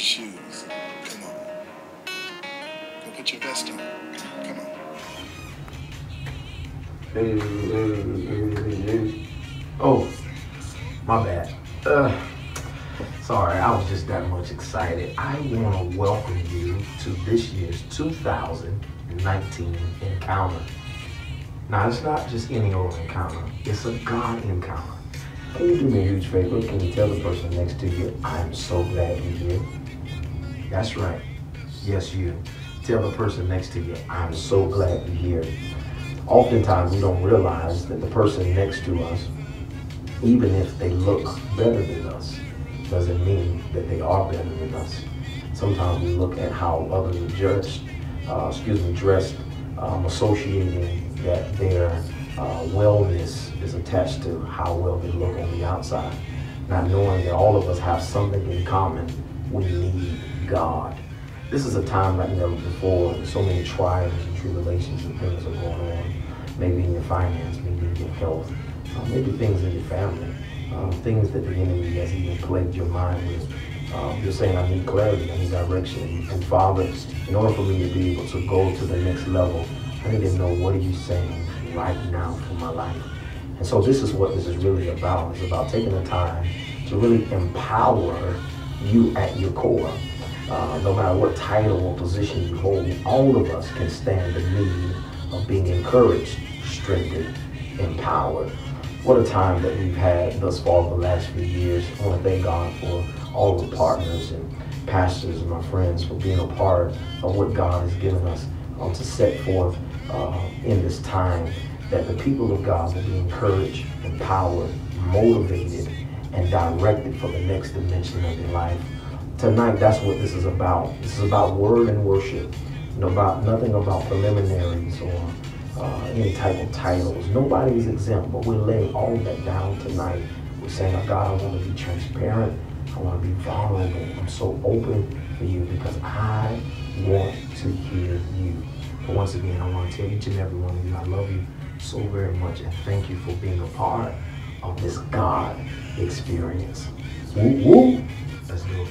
shoes. Come on. Go put your vest on. Come on. Oh, my bad. Uh, sorry, I was just that much excited. I want to welcome you to this year's 2019 encounter. Now, it's not just any old encounter, it's a God encounter. Can you do me a huge favor? Can you tell the person next to you, I'm so glad you're here? That's right. Yes, you. Tell the person next to you, I'm so glad you're here. Oftentimes, we don't realize that the person next to us, even if they look better than us, doesn't mean that they are better than us. Sometimes we look at how others are dressed, uh, excuse me, dressed, um, associating that their uh, wellness is attached to how well they look on the outside, not knowing that all of us have something in common. We need God. This is a time like never before. So many trials and tribulations and things are going on. Maybe in your finance, maybe in your health, uh, maybe things in your family, um, things that the enemy has even plagued your mind with. Um, you're saying, I need clarity, I need direction. And Father, in order for me to be able to go to the next level, I need to know what are you saying right now for my life. And so this is what this is really about. It's about taking the time to really empower you at your core. Uh, no matter what title or position you hold, all of us can stand the need of being encouraged, strengthened, empowered. What a time that we've had thus far the last few years. I want to thank God for all the partners and pastors and my friends for being a part of what God has given us um, to set forth uh, in this time that the people of God will be encouraged, empowered, motivated, and directed for the next dimension of your life. Tonight, that's what this is about. This is about word and worship. Know, about nothing about preliminaries or uh, any type of titles. Nobody is exempt, but we're laying all that down tonight. We're saying, oh, God, I want to be transparent. I want to be vulnerable. I'm so open for you because I want to hear you. But once again, I want to tell each and every one of you, I love you so very much and thank you for being a part of this God experience. Woo woo. Let's do it.